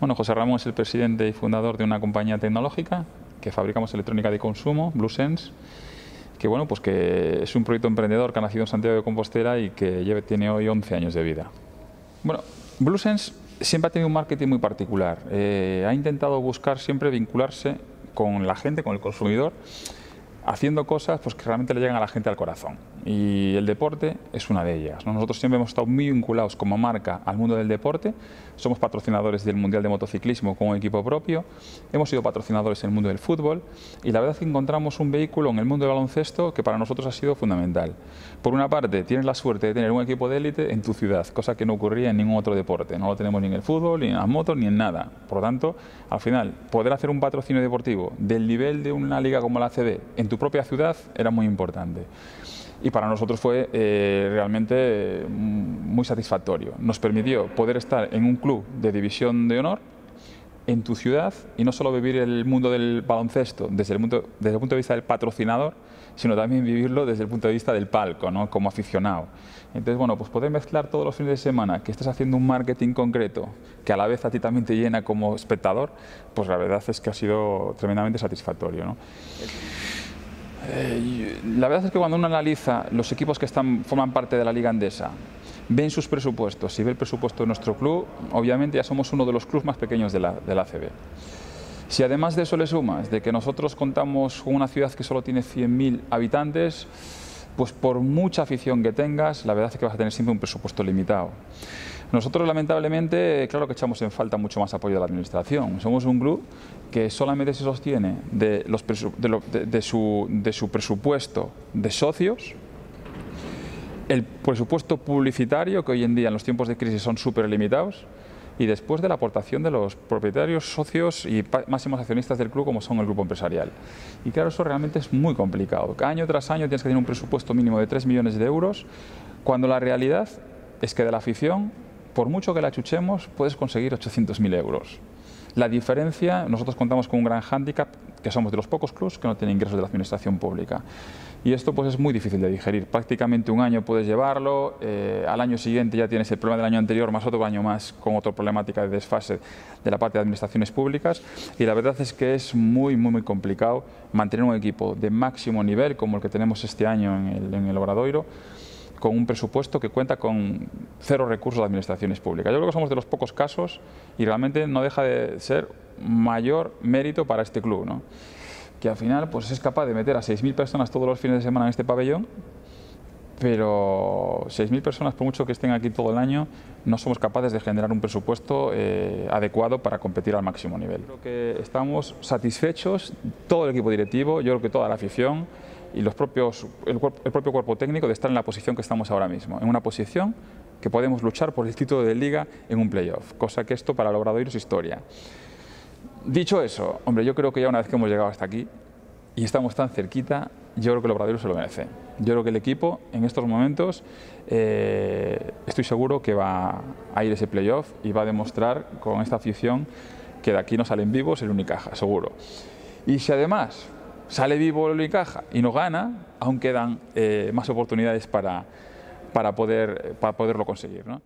Bueno, José Ramón es el presidente y fundador de una compañía tecnológica que fabricamos electrónica de consumo, BlueSense, que bueno, pues que es un proyecto emprendedor que ha nacido en Santiago de Compostela y que tiene hoy 11 años de vida. Bueno, BlueSense siempre ha tenido un marketing muy particular. Eh, ha intentado buscar siempre vincularse con la gente, con el consumidor, haciendo cosas pues, que realmente le llegan a la gente al corazón. Y el deporte es una de ellas. Nosotros siempre hemos estado muy vinculados como marca al mundo del deporte. Somos patrocinadores del Mundial de Motociclismo con un equipo propio. Hemos sido patrocinadores en el mundo del fútbol. Y la verdad es que encontramos un vehículo en el mundo del baloncesto que para nosotros ha sido fundamental. Por una parte, tienes la suerte de tener un equipo de élite en tu ciudad, cosa que no ocurría en ningún otro deporte. No lo tenemos ni en el fútbol, ni en las motos, ni en nada. Por lo tanto, al final, poder hacer un patrocinio deportivo del nivel de una liga como la CB en tu propia ciudad era muy importante. Y para nosotros fue eh, realmente mm, muy satisfactorio. Nos permitió poder estar en un club de división de honor en tu ciudad y no solo vivir el mundo del baloncesto desde el, punto, desde el punto de vista del patrocinador, sino también vivirlo desde el punto de vista del palco, ¿no? como aficionado. Entonces, bueno, pues poder mezclar todos los fines de semana que estás haciendo un marketing concreto, que a la vez a ti también te llena como espectador, pues la verdad es que ha sido tremendamente satisfactorio. ¿no? Eh, la verdad es que cuando uno analiza los equipos que están, forman parte de la Liga Andesa, ven sus presupuestos y ve el presupuesto de nuestro club, obviamente ya somos uno de los clubes más pequeños de la, de la ACB. Si además de eso le sumas de que nosotros contamos con una ciudad que solo tiene 100.000 habitantes, pues por mucha afición que tengas, la verdad es que vas a tener siempre un presupuesto limitado. Nosotros lamentablemente, claro que echamos en falta mucho más apoyo de la Administración. Somos un club que solamente se sostiene de, su, su presupuesto de socios, el presupuesto publicitario, que hoy en día en los tiempos de crisis son súper limitados, y después de la aportación de los propietarios, socios y máximos accionistas del club como son el grupo empresarial. Y claro, eso realmente es muy complicado. Año tras año tienes que tener un presupuesto mínimo de 3 millones de euros, cuando la realidad es que de la afición por mucho que la chuchemos, puedes conseguir 800.000 euros. La diferencia, nosotros contamos con un gran hándicap, que somos de los pocos clubs que no tienen ingresos de la administración pública. Y esto pues es muy difícil de digerir. Prácticamente un año puedes llevarlo, eh, al año siguiente ya tienes el problema del año anterior, más otro año más con otra problemática de desfase de la parte de administraciones públicas. Y la verdad es que es muy, muy, muy complicado mantener un equipo de máximo nivel como el que tenemos este año en el, en el Obradoiro con un presupuesto que cuenta con cero recursos de administraciones públicas. Yo creo que somos de los pocos casos y realmente no deja de ser mayor mérito para este club, ¿no? que al final pues, es capaz de meter a 6.000 personas todos los fines de semana en este pabellón, pero 6.000 personas, por mucho que estén aquí todo el año, no somos capaces de generar un presupuesto eh, adecuado para competir al máximo nivel. Creo que estamos satisfechos, todo el equipo directivo, yo creo que toda la afición, y los propios, el, propio cuerpo técnico de estar en la posición que estamos ahora mismo, en una posición que podemos luchar por el título de liga en un playoff, cosa que esto para el Obradoiro es historia. Dicho eso, hombre, yo creo que ya una vez que hemos llegado hasta aquí y estamos tan cerquita, yo creo que el Obradoiro se lo merece. Yo creo que el equipo en estos momentos eh, estoy seguro que va a ir ese playoff y va a demostrar con esta afición que de aquí no salen vivos el Unicaja, seguro. Y si además sale vivo el Unicaja y no gana, aún quedan eh, más oportunidades para, para, poder, para poderlo conseguir. ¿no?